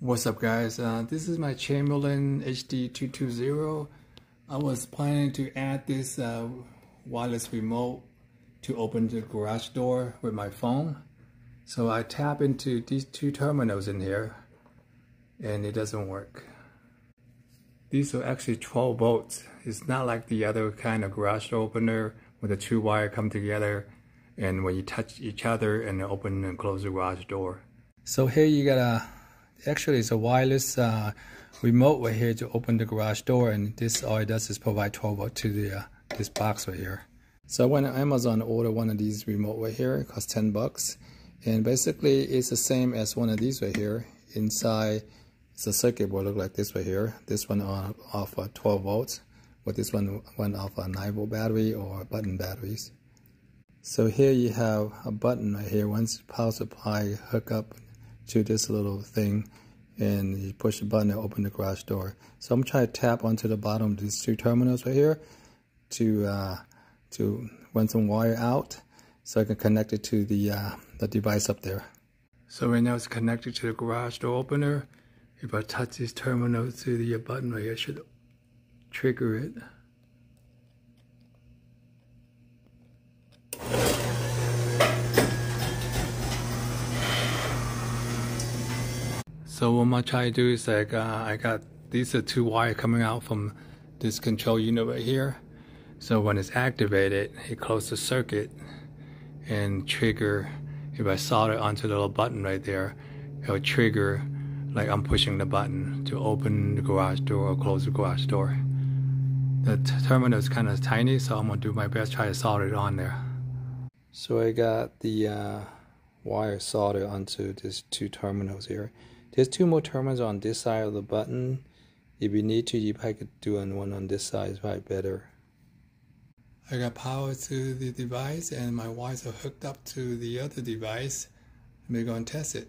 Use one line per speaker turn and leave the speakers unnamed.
What's up guys, uh, this is my Chamberlain HD220. I was planning to add this uh, wireless remote to open the garage door with my phone. So I tap into these two terminals in here and it doesn't work. These are actually 12 volts. It's not like the other kind of garage door opener where the two wire come together and when you touch each other and open and close the garage door. So here you got a, actually it's a wireless uh, remote right here to open the garage door and this all it does is provide 12 volt to the uh, this box right here. So I went on Amazon to order one of these remote right here, it costs 10 bucks. And basically it's the same as one of these right here. Inside the circuit board look like this right here. This one on off uh, 12 volts, but this one went off a 9 volt battery or button batteries. So here you have a button right here. Once power supply hook up to this little thing and you push the button to open the garage door. So I'm trying to tap onto the bottom of these two terminals right here to uh, to run some wire out so I can connect it to the uh, the device up there. So right now it's connected to the garage door opener. If I touch this terminal to the button right here, it should trigger it. So what I'm try to do is like uh, I got these are two wire coming out from this control unit right here. So when it's activated, it closes the circuit and trigger. If I solder onto the little button right there, it'll trigger like I'm pushing the button to open the garage door or close the garage door. The terminal is kind of tiny, so I'm gonna do my best try to solder it on there. So I got the uh, wire soldered onto these two terminals here. There's two more terminals on this side of the button. If you need to, you probably could do one on this side, it's probably better. I got power to the device and my wires are hooked up to the other device. We're going to test it.